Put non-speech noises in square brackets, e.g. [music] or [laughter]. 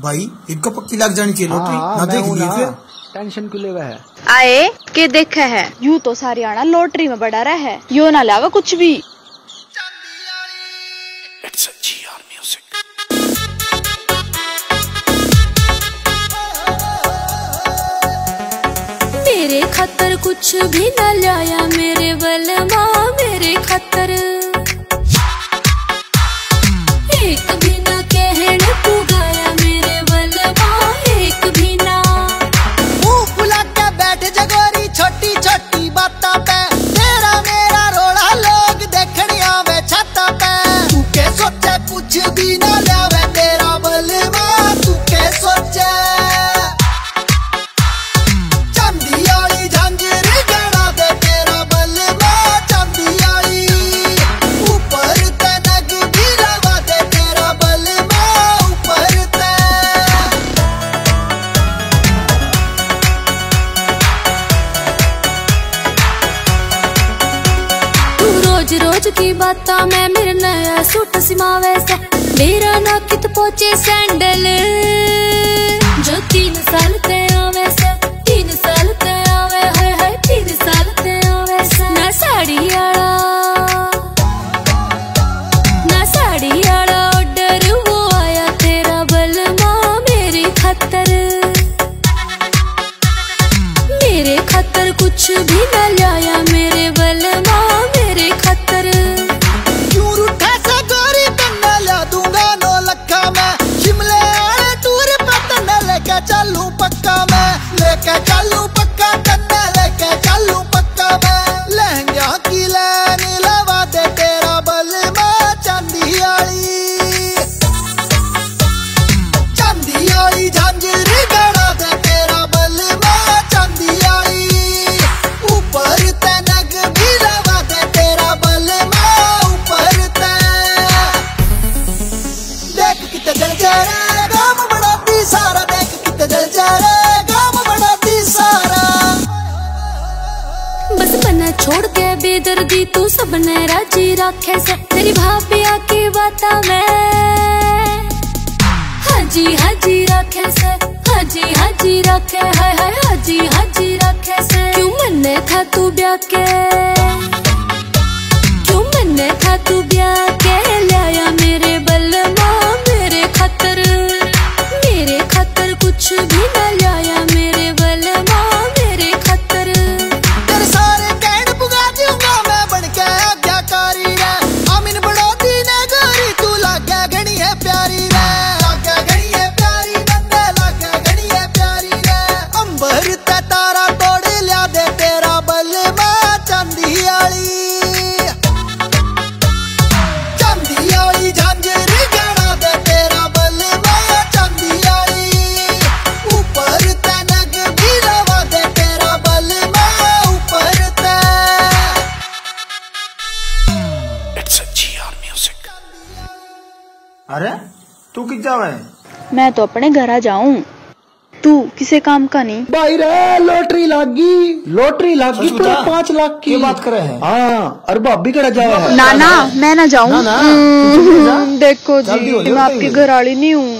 भाई इनको पक्की लग जानी चाहिए लॉटरी। हाँ, ना देख हूँ ना। फिर। टेंशन क्यों लेवा है? आए के देखा है? यूँ तो सारियाना लॉटरी में बड़ा रहा है। यो ना लावा कुछ भी। मेरे खातर कुछ भी न लाया मेरे बलमा मेरे खातर। सोचे कुछ भी ना रोज की बाता मैं मेरे नया सूट सिमावे से मेरा ना कित पहुँचे सैंडल। जो तीन साल ते आवे से तीन साल ते आवे, हाय हाय, तीन साल ते आवे से ना साड़ी आड़ा ना साड़ी आड़ा ऑर्डर वो आया तेरा बलमा मेरे खातर मेरे खातर कुछ भी न लाया चलूँ पक्का मैं लेके चलूँ छोड़ के बेदर्दी, तू सबने राज़ी रखे से। तेरी भाभिया की बात मैं। हाजी हाजी रखे से। हाजी हाजी रखे, हाय हाय, हाजी हाजी रखे से। क्यों मन्ने था तू ब्याह के? क्यों मन्ने था तू ब्याह के? अरे तू किस जावा है? मैं तो अपने घर आ जाऊँ। तू किसे काम का नहीं? भाई रे लॉटरी लागी। लॉटरी लागी तो पाँच लाख की। ये बात करे है? हाँ अरे भाभी कड़ा जाओ नाना ना ना मैं ना जाऊँ। [laughs] देखो जी मैं आपकी घर घरवाली नहीं हूँ।